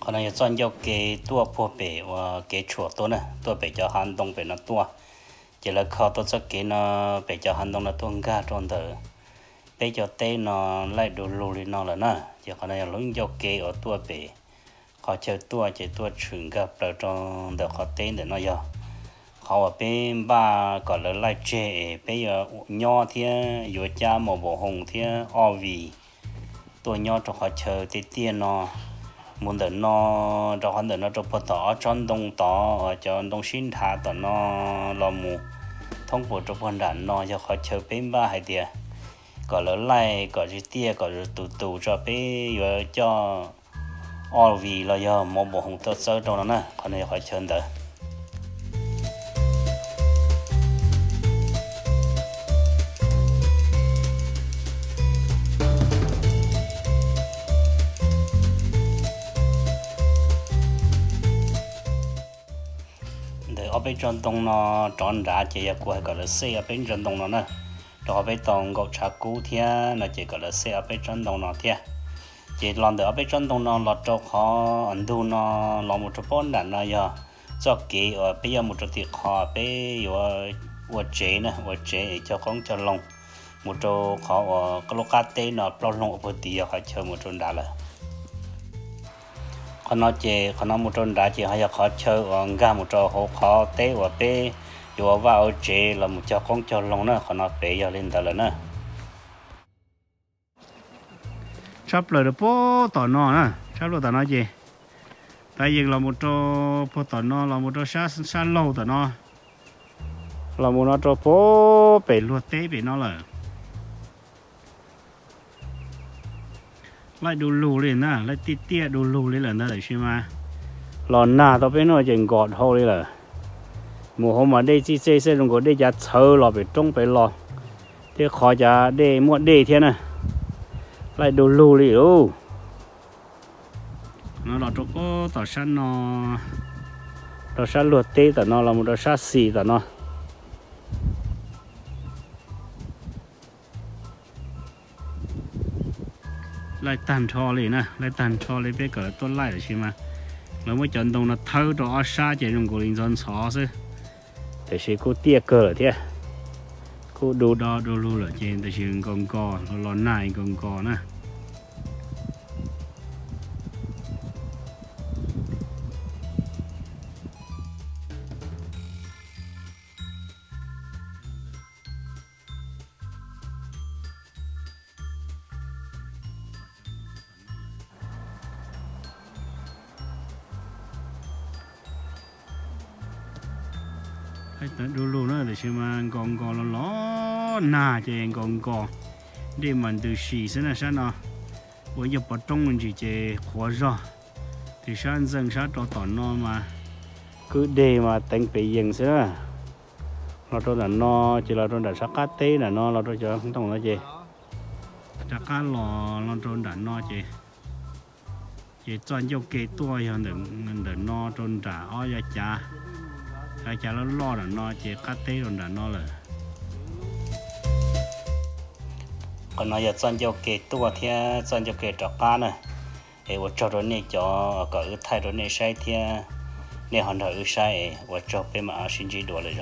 còn này chọn cho cái tua phô bể và cái chuột ตัว nè tua bể cho hành đông bể nó tua chỉ là khó tôi cho cái nó bể cho hành đông nó tua ga trong thở bể cho tê nó lại đồ lù đi nó là nè chỉ còn này lúng cho cái ở tua bể khó chơi tua chỉ tua chuyển gặp ở trong đợt khó tên để nó giờ họ ở bên ba có là lại trẻ bây giờ nho thì vừa cha một bộ hồng thì o vì tôi nho cho họ chờ thì tiền nó muốn để nó cho hắn để nó cho bắt tỏ cho đông tỏ, cho đông sinh thả tỏ nó, lo mù. Thông bộ cho bọn đàn nó cho họ chờ bên ba hai tiền có là lại có là tiền có là tụ tụ cho bé vừa cho all vì là giờ một bộ hồng tơ sơ trong đó nè. Còn này khỏi chờ đợi bên trong đông nó tròn ra chỉ là của gọi là xe ở bên trong đông nó nè đó bên trong gọc trà cũ thia nó chỉ gọi là xe ở bên trong đông nó thia chỉ làm được ở bên trong đông nó là cho họ ấn độ nó làm một chút bốn đàn nó giờ cho kỹ ở bây giờ một chút thì họ bây giờ ở chế nè ở chế cho con cho lòng một chỗ họ ở cái lô cát tê nó bao lông ở bên tì họ chờ một chút đã là khó nói chê khó nói một trôn đá chê hay khó chơi và ga một trò hồ khó tế và bé dù vào chê là một cho con cho lòng nữa khó nói bé giờ lên là nữa. Chắp lời được bố tỏ nó nè, chắp lời tỏ nó chê tại vì là một trò bố tỏ nó là một trò xa xa lâu tỏ nó là một nó trò bố bé luật tế bé nó là ไล่ดูรูเลยนะไล่ตีเตี้ยดูรูเลยเหรอนะใช่ไหมหลอนหน้าต่อไปน่าจะกอดเขาเลยเหรอหมูเขามาได้ซีเซ่เซ่ลงก็ได้ยาเชอหลอไปตรงไปรอเที่คอจะได้มวดได้เท่านะไล่ดูรูเลยโอ้นเราตัดก็ต่อชั้นนอต่อชั้นลวดเตะแต่นอเราหมดต่อชั้นสี่แต่นอ lại tàn cho lì nè lại tàn cho lì biết cỡ tôi lại rồi chứ mà. Nó mới chọn đồng là thâu cho xa chỉ dùng của linh dân xó chứ. Thì sẽ có tia cờ rồi thế? Cô đồ đo đồ lưu ở trên thì chỉ còn cò nó lon này còn cò nè hay tới đu lù nữa để xem mà con con lo lo, nà cho em con con đi mình từ xì sẽ là sao nó bây giờ bắt trong mình chỉ chơi khó rõ thì sáng dân sao cho tỏ nó mà? Cứ để mà tính bị dừng sẽ à? nó cho là nó chỉ là cho là sắc cá tê là nó là cho không tổng nó gì chắc cá lò nó cho là nó gì chỉ chọn cho cái tuổi hơn để để nó cho trả ở nhà cha cái chả nó lo là nó chỉ cắt tế rồi là nó là còn nó giờ chọn cho cái tua thì chọn cho cái trọc cá nè. Ấy vợ cho rồi này cho có thay rồi này sai thì này hoàn hảo sai vợ cho bên mà xin chỉ đồ rồi.